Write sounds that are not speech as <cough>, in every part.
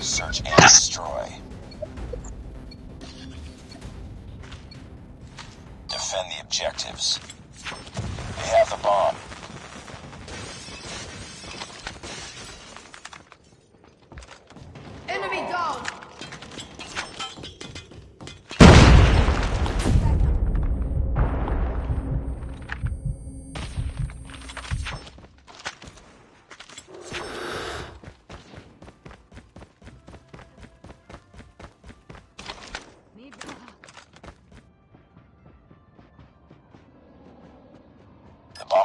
Search and destroy. Defend the objectives. They have the bomb.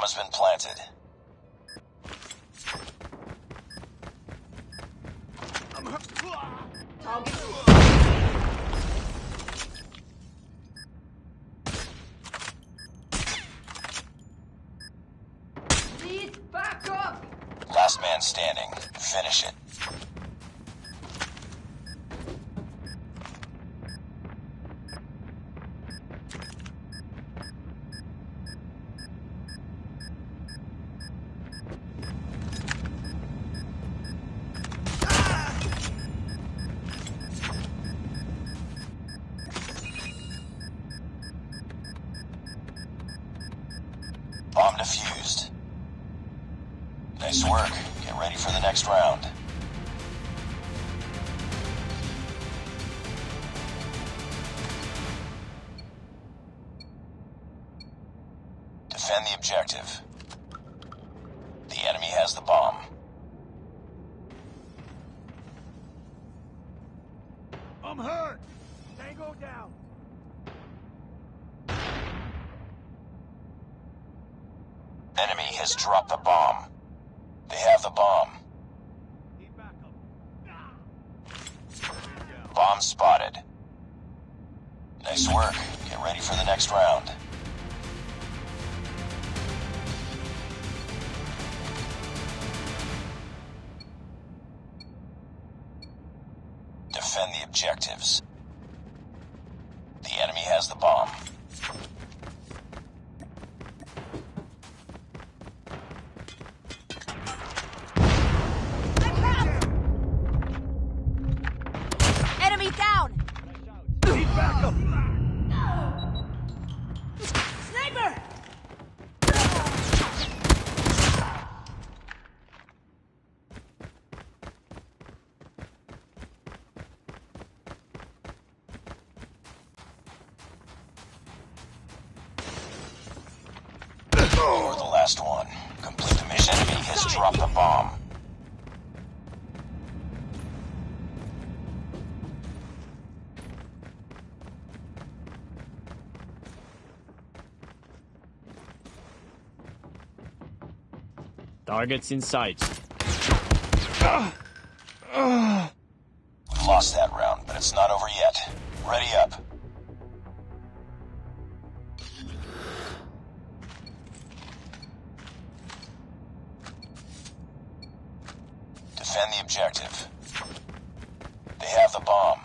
Bomb has been planted. Target. Please back up! Last man standing. Finish it. Bomb defused. Nice work. Get ready for the next round. Defend the objective. The enemy has the bomb. I'm hurt. Tango down. Enemy has dropped the bomb. They have the bomb. Bomb spotted. Nice work. Get ready for the next round. Defend the objectives. The enemy has the bomb. Enemy down! Need backup. Sniper! You're the last one. Complete the mission. Enemy has dropped the bomb. Targets in sight. We've lost that round, but it's not over yet. Ready up. Defend the objective. They have the bomb.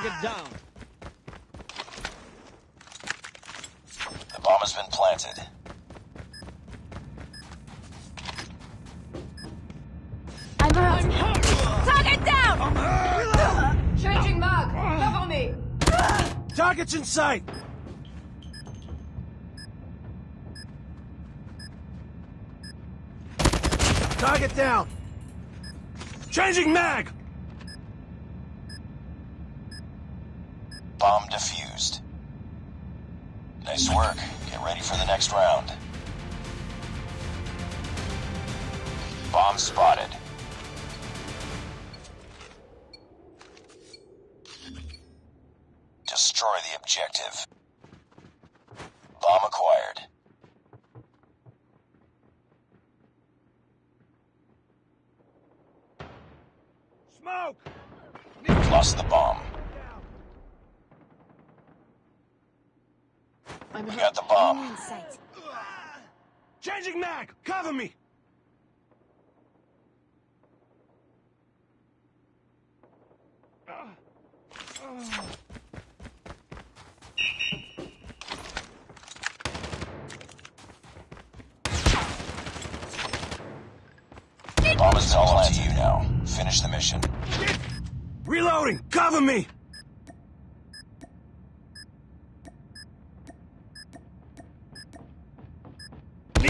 Target down. The bomb has been planted. I'm hurt. Target down! Changing mag! Cover me! Targets in sight. Target down. Changing mag. Bomb defused. Nice work. Get ready for the next round. Bomb spotted. Destroy the objective. Bomb acquired. Smoke. Lost the bomb. Down. I'm We hurt. got the bomb. Enemy in sight. Changing mag! Cover me! Bomb is all up to you now. Finish the mission. Reloading! Cover me! Need back. Bomb defused. We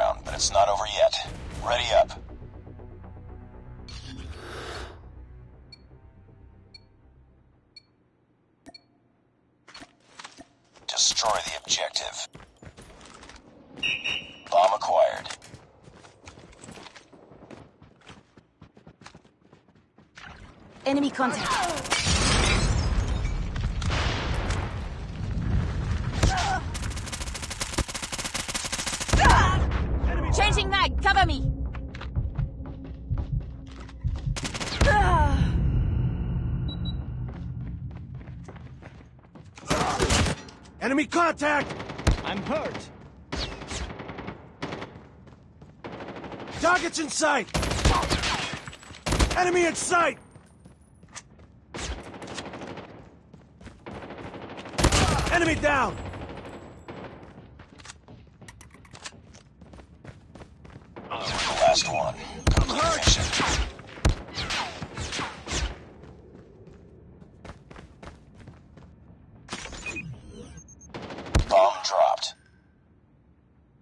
it's not over yet. Ready up. Destroy the objective. Bomb acquired. Enemy contact. Changing mag. Cover me. <sighs> Enemy contact! I'm hurt. Targets in sight! Enemy in sight! Enemy down! You're the last one. The mission. Bomb dropped.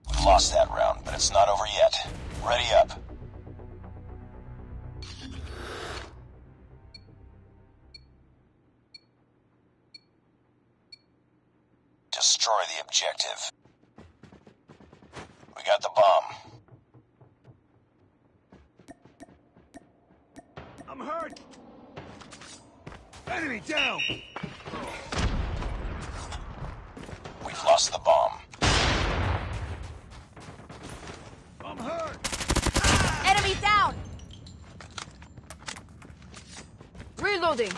We lost that round, but it's not over yet. Ready up. Enemy down! We've lost the bomb. I'm hurt! Enemy down. Reloading.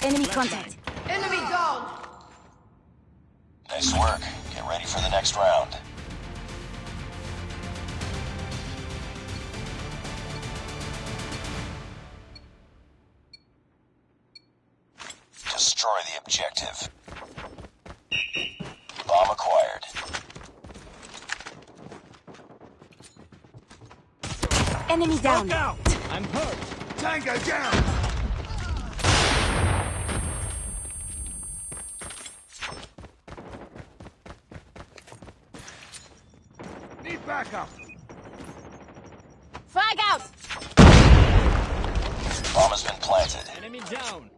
Enemy contact. Enemy down. Nice work. Get ready for the next round. Destroy the objective. Bomb acquired. Enemy down. Look out! I'm hurt. Tango down! Need backup! Frag out. Bomb has been planted. Enemy down.